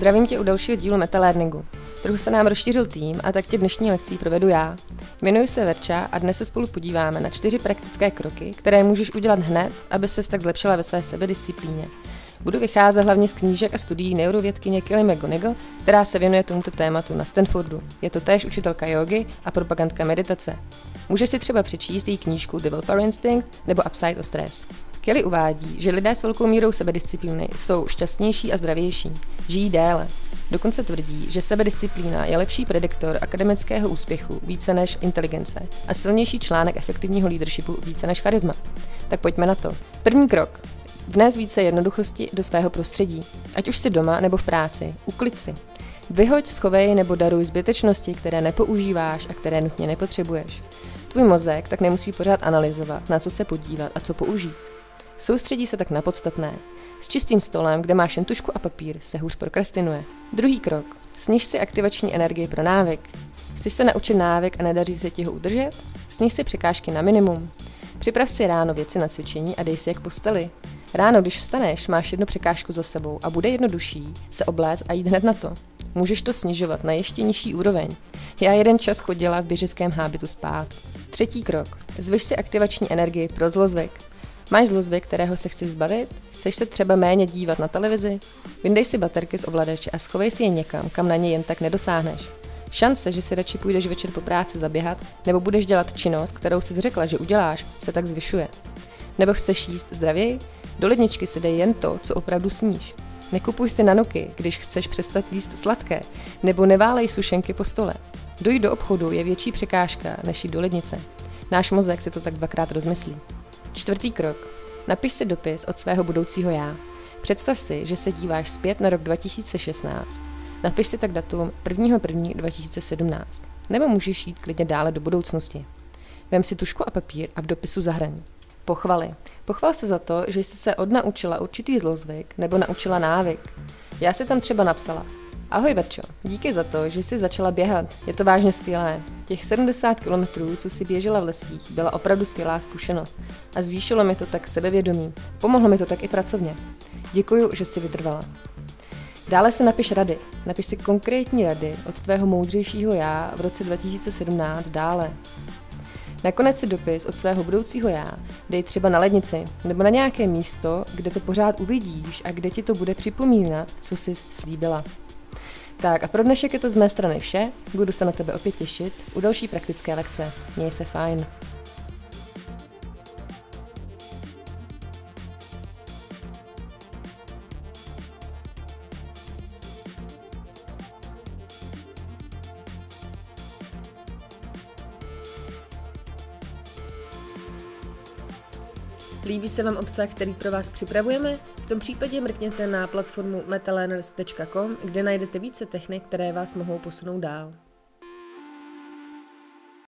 Zdravím tě u dalšího dílu Learningu. Trochu se nám rozšířil tým a tak tě dnešní lekcí provedu já. Jmenuji se Verča a dnes se spolu podíváme na čtyři praktické kroky, které můžeš udělat hned, aby se tak zlepšila ve své sebedisciplíně. Budu vycházet hlavně z knížek a studií neurovědkyně Kelly McGonigal, která se věnuje tomuto tématu na Stanfordu. Je to též učitelka jogy a propagandka meditace. Můžeš si třeba přečíst její knížku Developer Instinct nebo Upside of Stress. Kelly uvádí, že lidé s velkou mírou sebedisciplíny jsou šťastnější a zdravější, žijí déle. Dokonce tvrdí, že sebedisciplína je lepší prediktor akademického úspěchu více než inteligence a silnější článek efektivního leadershipu více než charisma. Tak pojďme na to. První krok. Vnes více jednoduchosti do svého prostředí, ať už si doma nebo v práci. Uklid si. Vyhoď, schovej nebo daruj zbytečnosti, které nepoužíváš a které nutně nepotřebuješ. Tvůj mozek tak nemusí pořád analyzovat, na co se podívat a co použít. Soustředí se tak na podstatné. S čistým stolem, kde máš jen tušku a papír, se hůř prokrastinuje. Druhý krok. Sniž si aktivační energii pro návyk. Chceš se naučit návyk a nedaří se ti ho udržet? Sniž si překážky na minimum. Připrav si ráno věci na cvičení a dej si je k posteli. Ráno, když vstaneš, máš jednu překážku za sebou a bude jednodušší se obléct a jít hned na to. Můžeš to snižovat na ještě nižší úroveň. Já jeden čas chodila v běžeckém hábitu spát. Třetí krok. Zvyš si aktivační energii pro zlozvyk. Máš zlozvyk, kterého se chceš zbavit? Chceš se třeba méně dívat na televizi? Vyndej si baterky z ovladače a schovej si je někam, kam na ně jen tak nedosáhneš. Šance, že si radši půjdeš večer po práci zaběhat nebo budeš dělat činnost, kterou jsi řekla, že uděláš, se tak zvyšuje. Nebo chceš jíst zdravěji? Do ledničky si dej jen to, co opravdu sníš. Nekupuj si nanuky, když chceš přestat jíst sladké, nebo neválej sušenky po stole. Dojít do obchodu je větší překážka, než jít do lednice. Náš mozek si to tak dvakrát rozmyslí. Čtvrtý krok. Napiš si dopis od svého budoucího já. Představ si, že se díváš zpět na rok 2016. Napiš si tak datum 1.1.2017. Nebo můžeš jít klidně dále do budoucnosti. Vem si tušku a papír a v dopisu zahraní. Pochvaly. Pochval se za to, že jsi se odnaučila určitý zlozvyk nebo naučila návyk. Já si tam třeba napsala. Ahoj Verčo, díky za to, že jsi začala běhat. Je to vážně skvělé. Těch 70 kilometrů, co si běžela v lesích, byla opravdu skvělá zkušenost a zvýšilo mi to tak sebevědomí. Pomohlo mi to tak i pracovně. Děkuji, že jsi vytrvala. Dále si napiš rady. Napiš si konkrétní rady od tvého moudřejšího já v roce 2017 dále. Nakonec si dopis od svého budoucího já dej třeba na lednici nebo na nějaké místo, kde to pořád uvidíš a kde ti to bude připomínat, co jsi slíbila. Tak a pro dnešek je to z mé strany vše. Budu se na tebe opět těšit u další praktické lekce. Měj se fajn. Líbí se vám obsah, který pro vás připravujeme? V tom případě mrkněte na platformu metalearners.com, kde najdete více technik, které vás mohou posunout dál.